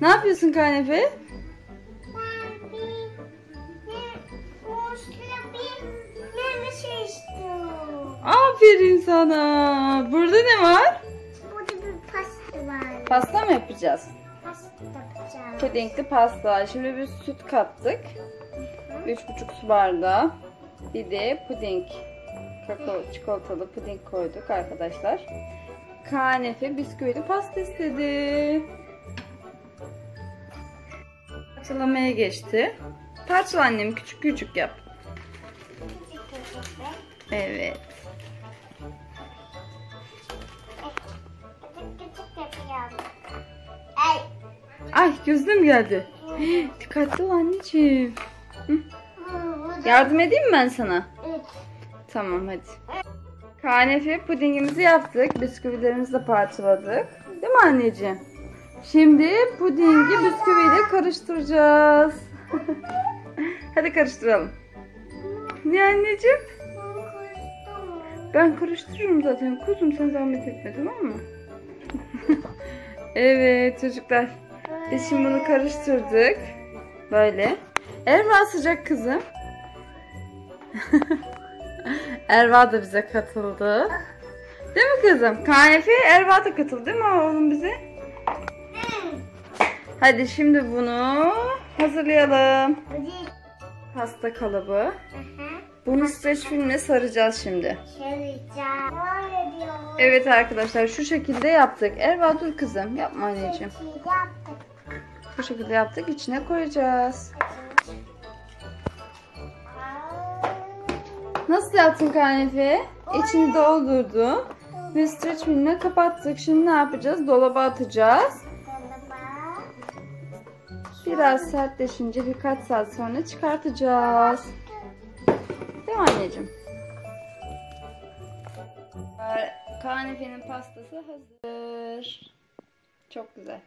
Ne yapıyorsun kanepe? Aferin sana. Burada ne var? Burada bir pasta var. Pasta mı yapacağız? Pasta yapacağım. Pudingli pasta. Şimdi bir süt kattık. 3,5 su bardağı. Bir de puding. Kakao çikolatalı puding koyduk arkadaşlar. Kanefe bisküvili pasta istedi. Parçalamaya geçti. Parçala annem küçük küçük yap. Evet. Ay. Ay geldi. Dikkatli ol anneciğim. Yardım edeyim mi ben sana? Tamam hadi. Kanefe pudingimizi yaptık. Bisküvilerimizi de parçaladık. Değil mi anneciğim? Şimdi pudingi bisküviyle karıştıracağız. hadi karıştıralım. Ne anneciğim? Ben karıştırırım zaten. Kuzum sen zahmet etme tamam mı? evet çocuklar. Biz şimdi bunu karıştırdık. Böyle. Erva sıcak kızım. Erva da bize katıldı. Değil mi kızım? Kanefe Erva da katıldı değil mi oğlum bize? Hadi şimdi bunu hazırlayalım. Pasta kalıbı. Bunu streç filmle saracağız şimdi. Ediyorum. Evet arkadaşlar şu şekilde yaptık. Erva dur kızım yapma anneciğim. Yaptık. Bu şekilde yaptık içine koyacağız. Nasıl yaptın kanefe? İçini doldurdu. Ve streç filmle kapattık. Şimdi ne yapacağız? Dolaba atacağız. Biraz sertleşince birkaç saat sonra çıkartacağız. Değil mi anneciğim? Kanefenin pastası hazır. Çok güzel.